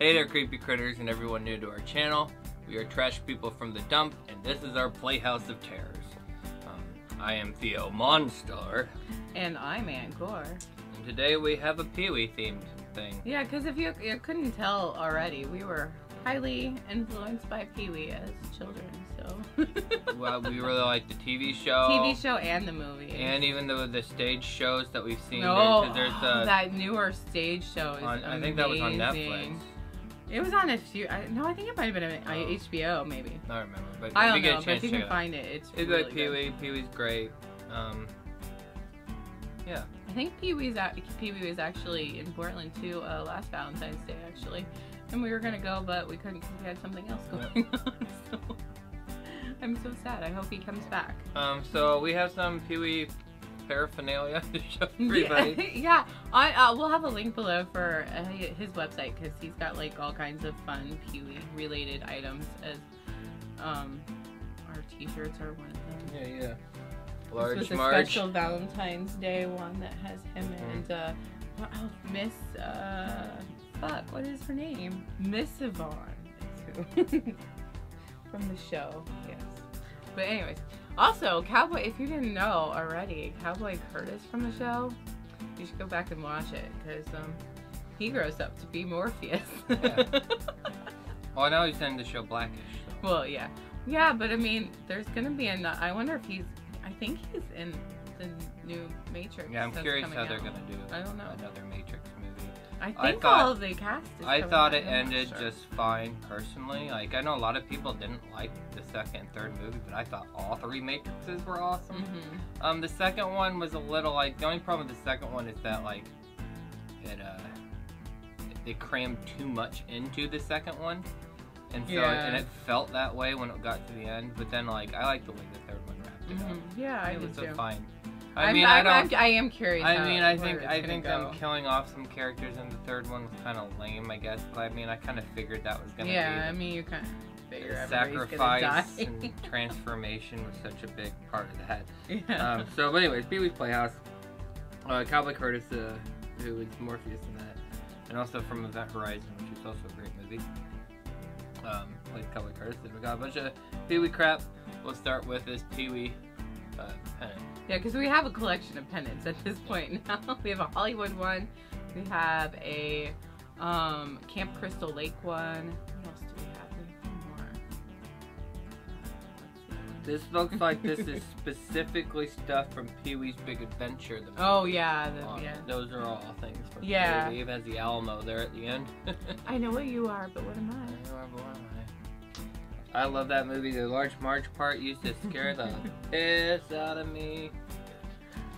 Hey there, creepy critters and everyone new to our channel. We are trash people from the dump, and this is our playhouse of terrors. Um, I am Theo Monstar, And I'm Aunt Gore. and today we have a Pee Wee themed thing. Yeah, because if you, you couldn't tell already, we were highly influenced by Pee Wee as children. So well, we really like the TV show, TV show and the movie. and even the the stage shows that we've seen. no, There- there's the that newer stage show is on, I think that was on Netflix. It was on a few. I, no, I think it might have been on Oh. HBO, maybe. I don't remember, but I don't you know, but if you can it find it, it's It's really like Pee. Wee. Pee Wee's great. Um, yeah. I think Pee Wee's Pee Wee was actually in Portland too uh, last Valentine's Day actually, and we were gonna go, but we couldn't because we had something else going on. So I'm so sad. I hope he comes back. Um, so we have some Pee Wee paraphernalia to show everybody. yeah, I uh, we'll have a link below for uh, his website because he's got like all kinds of fun Pee Wee related items as um our T-shirts are one of them. Yeah, yeah. this Large was a special Valentine's Day one that has him Mhm. and uh, oh, Miss uh, fuck, what is her name? Miss Yvonne from the show. Yes, but anyways, also Cowboy. If you didn't know already, Cowboy Curtis from the show, you should go back and watch it because um, he grows up to be Morpheus. Yeah. Oh, now he's in the show Blackish. So. well, yeah, yeah, but I mean, there's gonna be a. I wonder if he's. I think he's in the new Matrix. Yeah, I'm curious how they're gonna do I don't know. another Matrix movie. I I think thought- all of the cast. Is I thought back, it ended sure. just fine personally. Like I know a lot of people didn't like the second and third movie, but I thought all three Matrixes were awesome. Mhm. Um, the second one was a little like the only problem with the second one is that like it uh they crammed too much into the second one, and so Yeah. and it felt that way when it got to the end. But then like I like the way the third one wrapped it up. Mhm. Yeah, I it do was too. a fine. I I'm- mean, I I'm, don't. I'm, I am curious. I mean, I think I think go. them killing off some characters in the third one was kind of lame, I guess. But I mean, I kind of figured that was gonna be Yeah, I mean, you kind of figure sacrifice and transformation was such a big part of that. yeah. Um, so, but anyways, Pee Wee's Playhouse. Uh, Cowboy Curtis, uh, who is Morpheus in that, and also from Event Horizon, which is also a great movie. Um, plays Cowboy Curtis, and we got a bunch of Pee Wee crap. We'll start with this Pee Wee uh, pennant. Yeah, because we have a collection of pennants at this point now. we have a Hollywood one. We have a um, Camp Crystal Lake one. What else do we have? We have one more. Let's see. This looks like this is specifically stuff from Pee Wee's Big Adventure. The Oh yeah, the, yeah. Those are all things from Yeah. Pee Wee. It has the Alamo there at the end. I know what you are, but what am I? I love that movie. The Large Marge part used to scare the piss out of me.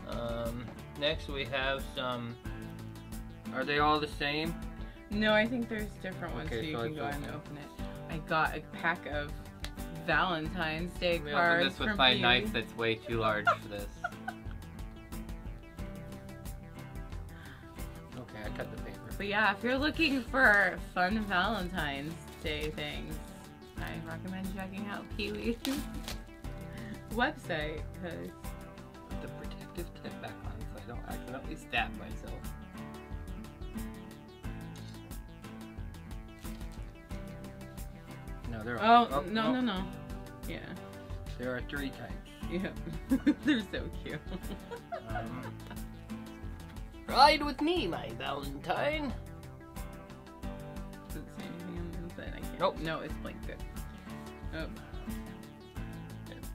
Um, next we have some. Are they all the same? No, I think there's different ones, Okay, so you so can go ahead and open it. I got a pack of Valentine's Day cards. We open cards this with my knife that's way too large for this. Okay, I cut the paper. But yeah, if you're looking for fun Valentine's Day things, I recommend checking out Pee Wee's website because Put the protective tip back on so I don't accidentally stab myself. No, there oh, are. no no no yeah There are three types. yeah they're so cute. Um, Ride with me, my Valentine. Does it say anything on the inside? I can't. Nope. No, it's blank. Good. Oh.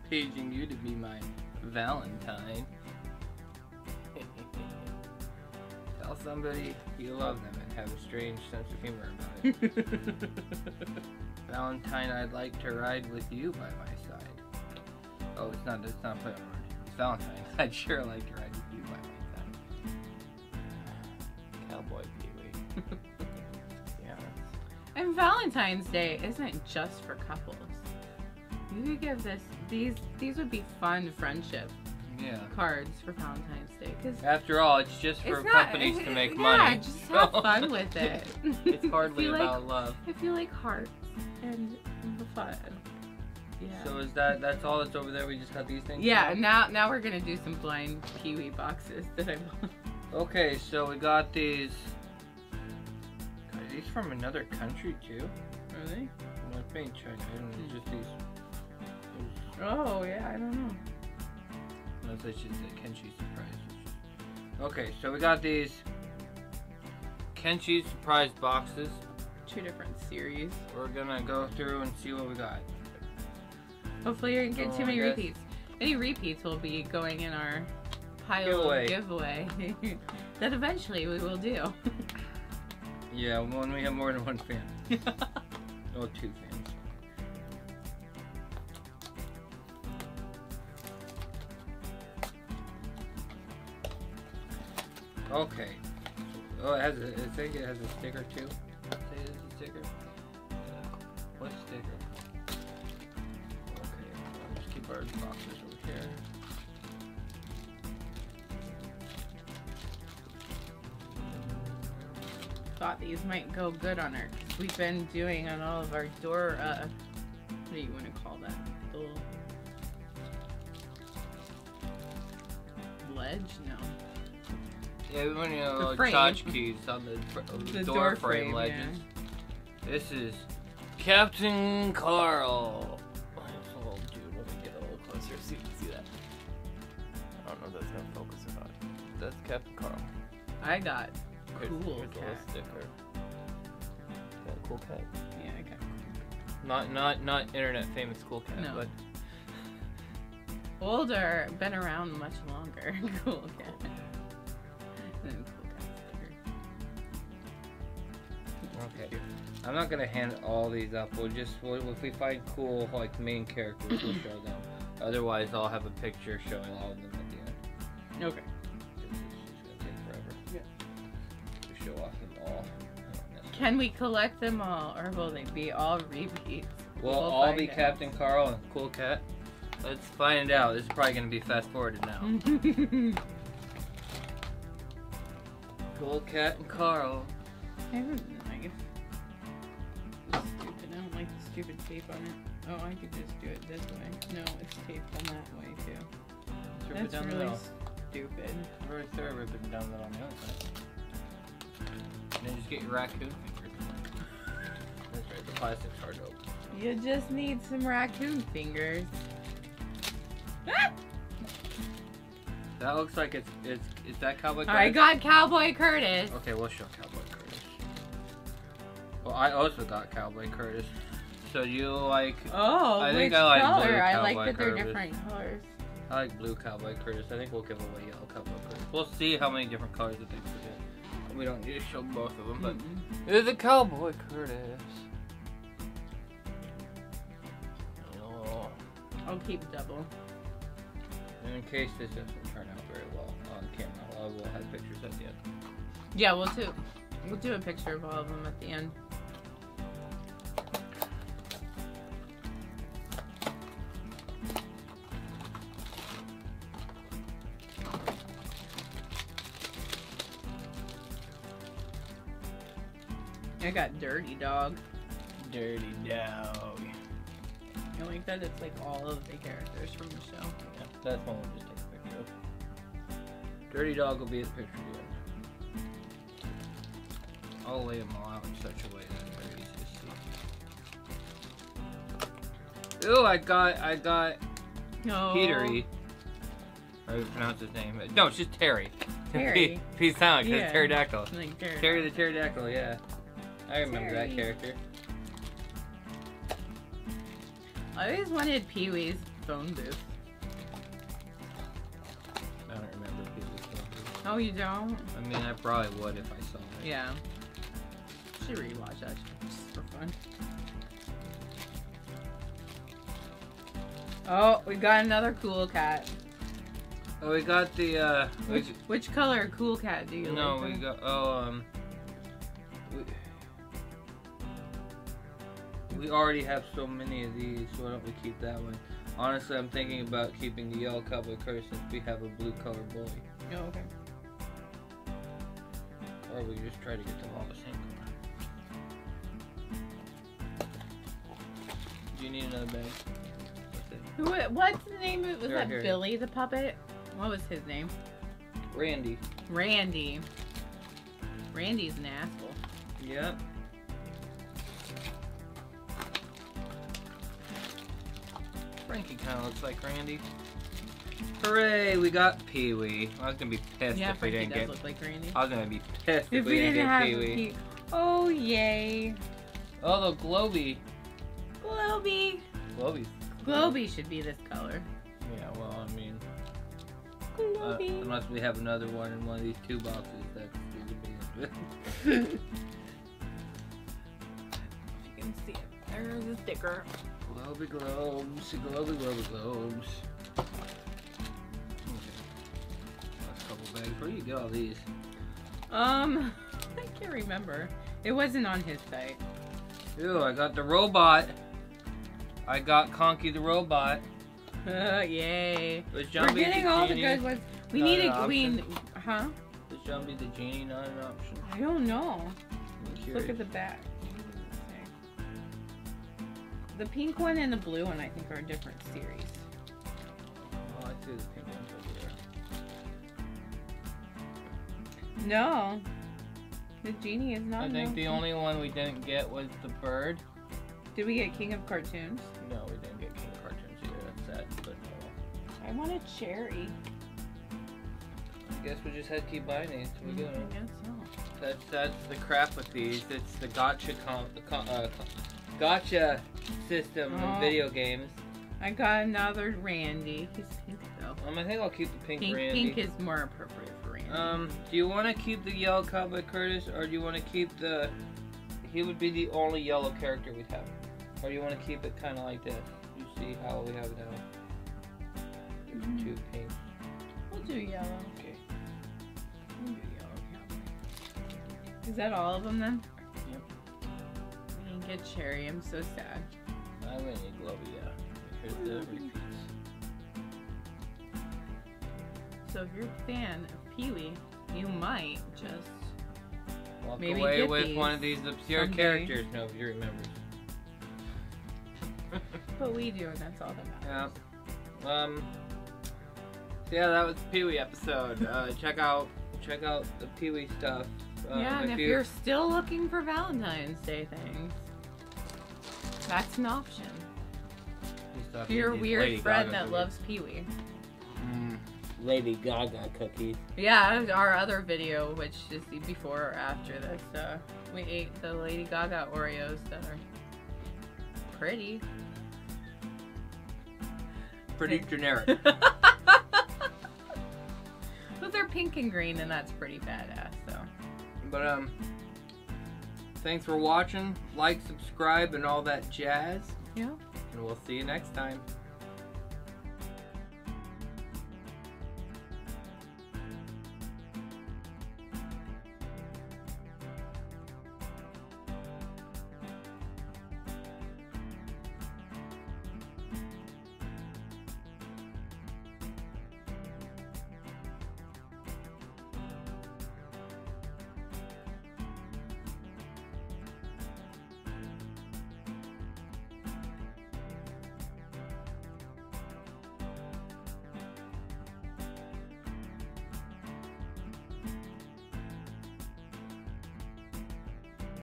Paging you to be my Valentine. Tell somebody you love them and have a strange sense of humor about it. Valentine, I'd like to ride with you by my side. Oh, it's not. It's not play on word. It's Valentine. I'd sure like to ride with you by my side. Cowboy Pee Wee. yeah. And Valentine's Day isn't just for couples. You could give this these these would be fun friendship Yeah. cards for Valentine's Day because After all, it's just for it's not companies to eh, make yeah, money. just have fun with it. it's hardly about like, love. if you like hearts and the fun. Yeah. So is that that's all that's over there? We just got these things. yeah. Now now we're gonna do some blind Wee boxes that I bought. Okay, so we got these. God, these from another country too? Are they? No, it's made in China. I don't know. Just these. Oh yeah, I don't know. Unless I should say Kenshi surprises. Okay, so we got these Kenshi surprise boxes. Two different series. We're gonna go through and see what we got. Hopefully, you didn't get Oh, too many repeats. Any repeats will be going in our pile Giveaway. of giveaway that eventually we will do. Yeah, when we have more than one fan. Oh, two fans. Okay. Oh, it has a, I think it has a sticker too. It is a sticker. Uh, what sticker? Okay, I'll just keep our boxes over here. Thought these might go good on because we've been doing on all of our door. Uh, what do you want to call that? The little ledge? No. Yeah, we want to uh, know The tchotchkes on the, fr- on the, door, frame, yeah. legends. This is Captain Carl. Little dude, let me get a little closer so you can see that. I don't know if that's gonna focus or not. That's Captain Carl. I got Here's- Cool here's a little cat. sticker. Got a cool cat. yeah, I got Not not not internet famous cool cat, No. but older, been around much longer. cool cat. I'm not gonna hand all these up. We'll just we'll, if we find cool like main characters, we'll show them. Otherwise, I'll have a picture showing all of them at the end. Okay. This gonna take forever. Yeah. Show off them all. Don't Can we collect them all, or will they be all repeats? Will We'll all be out. Captain Carl and Cool Cat? Let's find out. This is probably gonna be fast forwarded now. Cool Cat and Carl. I have a knife. It's stupid. I don't like the stupid tape on it. Oh, I could just do it this way. No, it's taped on that way too. Rip it That's down the really middle. stupid. Right there, rip it down the middle on the other side. And then just get your raccoon fingers. That's right, the plastic's hard to open. You just need some raccoon fingers. Ah! That looks like it's it's is that Cowboy I got Cowboy Curtis. Okay, we'll show Cowboy Curtis. Well, I also got Cowboy Curtis. So you like Oh, I which think I like color? blue I like Cowboy that they're Curtis. different colors. I like blue Cowboy Curtis. I think we'll give away yellow Cowboy Curtis. We'll see how many different colors I think we get. We don't need to show both of them, but Mm-mm. there's a Cowboy Curtis. Oh, I'll keep double. and in case this doesn't turn out very well on camera, I will have pictures at the end. Yeah, we'll do. We'll do a picture of all of them at the end. Dirty Dog. Dirty Dog. I like that it's like all of the characters from the show. Yeah, that's one we'll just take a picture of. Dirty Dog will be at the picture at the end. I'll lay them all out in such a way that they're easy to see. Ooh, I got, I got No. Petery. How do you pronounce his name? No, it's just Terry. Terry. Peace out, because Yeah. pterodactyl. Like Dirty Terry the Dog. pterodactyl, yeah. I remember that character. I always wanted Pee Wee's phone booth. I don't remember Pee-wee's Playhouse. Oh, you don't? I mean, I probably would if I saw it. Yeah. Should rewatch that just for fun. Oh, we got another cool cat. Oh, we got the, uh, Which which color cool cat do you no, like? we got, oh, um, we, we already have so many of these, so why don't we keep that one? Honestly, I'm thinking about keeping the yellow cowboy Curtis since we have a blue color bully. Oh, okay. Or we just try to get them all the same color. Do you need another bag? What's? Who? What's the name of? Was that here. Billy the puppet? What was his name? Randy. Randy. Randy's an asshole. Yep. Frankie kind of looks like Randy. Hooray! We got Pee Wee. I was gonna be pissed Yeah, if we didn't does get. look like Randy. I was gonna be pissed if, If we, we didn't, didn't get have Pee Wee. Pee- Oh yay. Oh, the Globey. Globey. Globey's. Globey should be this color. Yeah, well, I mean, uh, unless we have another one in one of these two boxes, that's stupid. you can see it. There's a sticker. Globey globes, globy globy globes. Okay. Last couple bags. Where do you get all these? Um, I can't remember. It wasn't on his site. Ew, I got the robot. I got Conky the robot. Uh, yay. Was We're getting the all the good ones. We need a we, huh? Was Jambi the genie not an option? I don't know. I'm Look at the back. The pink one and the blue one, I think, are a different series. Oh, I see the pink ones over there. No, the genie is not. I think the only one we didn't get was the bird. Did we get King of Cartoons? No, we didn't get King of Cartoons either. That's sad, but oh. I want a Chairry. I guess we just had to keep buying these. We Mm, go. I guess so. That's that's the crap with these. It's the gotcha com, the co- uh, gotcha system Oh. in video games. I got another Randy. He's pink though. Um, I think I'll keep the pink, Pink, Randy. pink is more appropriate for Randy. Um, do you want to keep the yellow Cowboy Curtis, or do you want to keep the? He would be the only yellow character we'd have, or do you want to keep it kind of like this? You see how we have it now. There's Mhm. two pink. we'll do yellow. Okay. We'll do yellow cowboy. Is that all of them then? Yep. We didn't get Chairry. I'm so sad. I went in Globey. Here's the repeats. So if you're a fan of Pee Wee, you might just. Walk Maybe away get with these one of these obscure someday. characters. Nobody remembers. But we do, and that's all that matters. Yeah. Um. so yeah, that was the Pee Wee episode. Uh, check out check out the Pee Wee stuff. Um, yeah, and if you- you're still looking for Valentine's Day things, that's an option. stuff, If you're a weird Lady friend Gaga that cookies. loves Pee Wee. Mm, Lady Gaga cookies. Yeah, our other video, which is before or after this, uh, we ate the Lady Gaga Oreos that are pretty. Pretty generic. but they're pink and green, and that's pretty badass. So, but um, thanks for watching. Like, subscribe, and all that jazz. yeah. And we'll see you next time.